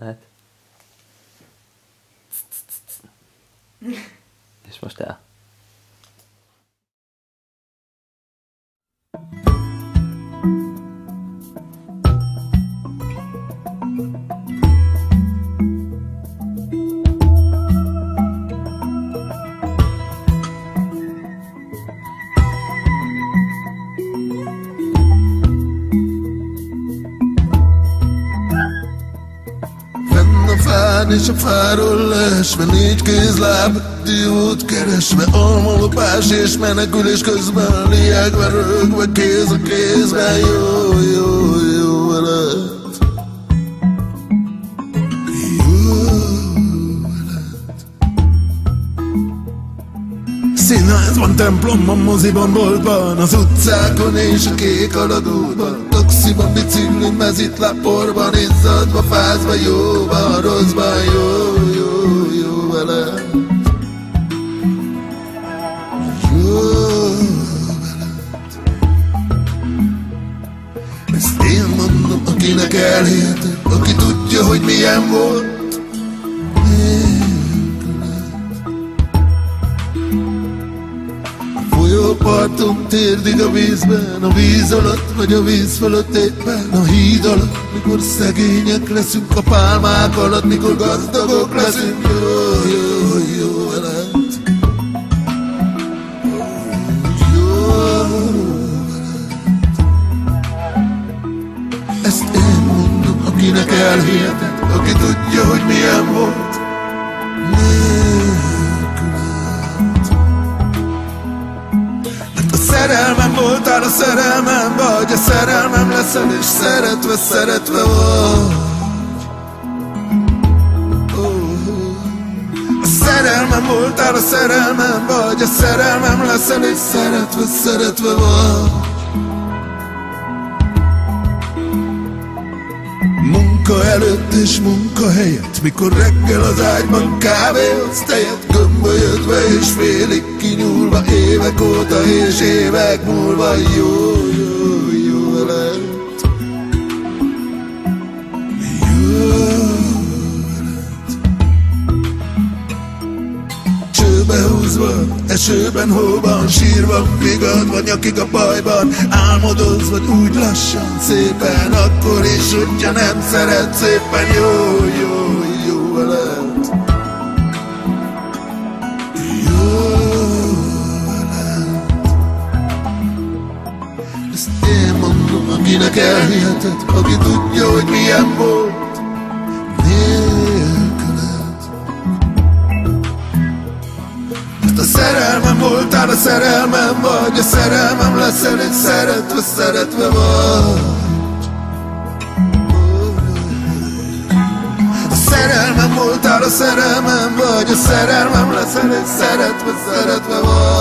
Right. this much there. És a fáról leesve Négy kézláb diót keresve Almalopás és menekülés közben Liágva rögve kéz a kézben Jó, jó, jó veled Színházban, templomban, moziban, boltban Az utcákon és a kék alagútban. Taxiban, biciklin, mezitláporban Izzadva, fázva, jóban, rosszban Jó, jó, jó veled Jó Ezt én mondom, akinek elhihetek Aki tudja, hogy milyen volt Folyóparton térdig a vízben A víz alatt vagy a víz fölött éppen. A híd alatt, mikor szegények leszünk A pálmák alatt, mikor gazdagok leszünk. Jó, jó, jó veled. Jó veled. Ezt én mondom, akinek elhihetek Aki tudja, hogy milyen volt szerelmem voltál, a szerelmem vagy A szerelmem leszel és szeretve, szeretve vagy. A szerelmem voltál, a szerelmem vagy A szerelmem leszel és szeretve, szeretve vagy Munka előtt és munka helyett. Mikor reggel az ágyban kávéhoz tejet Gömbölyödve és félig kinyúlva Évek óta és évek múlva Jó, jó, jó esőben, hóban Sírva, vigadva, nyakig a bajban. Álmodozva úgy lassan, szépen Akkor is, hogyha nem szeret Szépen jó, jó, jó veled. Jó veled. Ezt én mondom, akinek elhiheted Aki tudja, hogy milyen volt voltál, a szerelmem vagy A szerelmem leszel, és szeretve, szeretve vagy. A szerelmem voltál, a szerelmem vagy A szerelmem leszel, és szeretve, szeretve vagy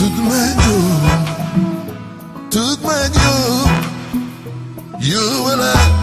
Tudd meg jó, tudd meg jó, jó veled. Tudd